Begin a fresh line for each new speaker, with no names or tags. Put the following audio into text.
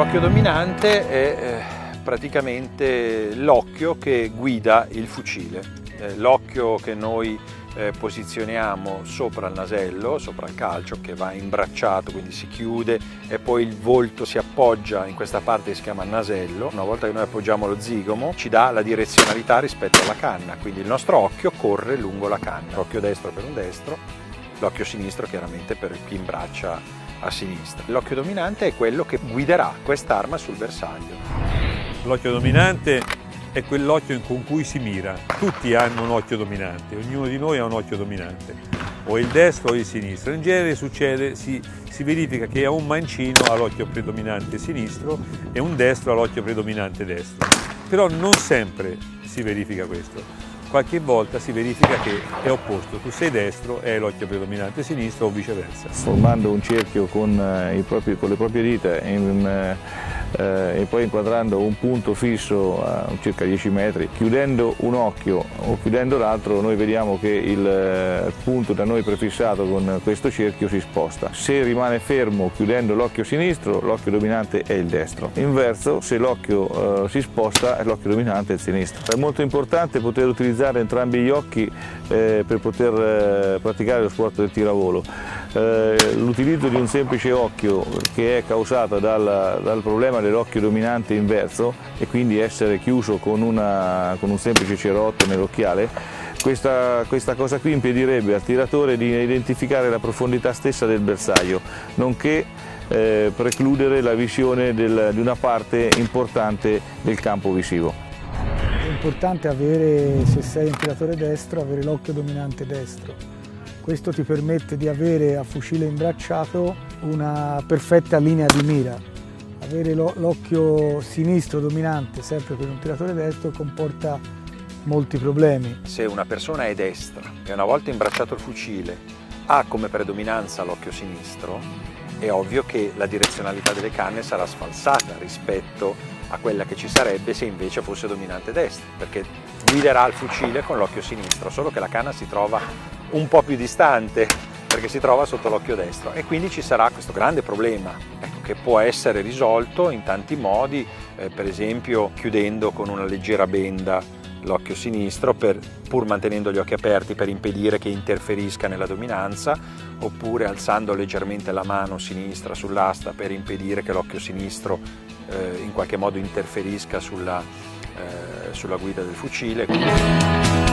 l'occhio dominante è eh, praticamente l'occhio che guida il fucile, eh, l'occhio che noi eh, posizioniamo sopra il nasello, sopra il calcio che va imbracciato, quindi si chiude e poi il volto si appoggia in questa parte che si chiama nasello. Una volta che noi appoggiamo lo zigomo ci dà la direzionalità rispetto alla canna, quindi il nostro occhio corre lungo la canna, l'occhio destro per un destro, l'occhio sinistro chiaramente per chi imbraccia a sinistra. L'occhio dominante è quello che guiderà quest'arma sul bersaglio.
L'occhio dominante è quell'occhio con cui si mira. Tutti hanno un occhio dominante, ognuno di noi ha un occhio dominante, o il destro o il sinistro. In genere succede, si, si verifica che un mancino ha l'occhio predominante sinistro e un destro ha l'occhio predominante destro. Però non sempre si verifica questo qualche volta si verifica che è opposto, tu sei destro e hai l'occhio predominante sinistro o viceversa.
Formando un cerchio con, eh, propri, con le proprie dita in, eh, e poi inquadrando un punto fisso a circa 10 metri, chiudendo un occhio o chiudendo l'altro noi vediamo che il eh, punto da noi prefissato con questo cerchio si sposta. Se rimane fermo chiudendo l'occhio sinistro l'occhio dominante è il destro. Inverso se l'occhio eh, si sposta l'occhio dominante è il sinistro. È molto importante poter utilizzare entrambi gli occhi eh, per poter eh, praticare lo sport del tiravolo. Eh, l'utilizzo di un semplice occhio che è causato dal, dal problema dell'occhio dominante inverso e quindi essere chiuso con, una, con un semplice cerotto nell'occhiale questa, questa, cosa qui impedirebbe al tiratore di identificare la profondità stessa del bersaglio, nonché eh, precludere la visione del, di una parte importante del campo visivo.
È importante avere, se sei un tiratore destro, avere l'occhio dominante destro questo ti permette di avere a fucile imbracciato una perfetta linea di mira. Avere l'occhio sinistro dominante sempre per un tiratore destro comporta molti problemi.
Se una persona è destra e una volta imbracciato il fucile ha come predominanza l'occhio sinistro, è ovvio che la direzionalità delle canne sarà sfalsata rispetto a quella che ci sarebbe se invece fosse dominante destra, perché guiderà il fucile con l'occhio sinistro, solo che la canna si trova un po' più distante perché si trova sotto l'occhio destro e quindi ci sarà questo grande problema ecco, che può essere risolto in tanti modi, eh, per esempio chiudendo con una leggera benda l'occhio sinistro per, pur mantenendo gli occhi aperti per impedire che interferisca nella dominanza oppure alzando leggermente la mano sinistra sull'asta per impedire che l'occhio sinistro eh, in qualche modo interferisca sulla, eh, sulla guida del fucile.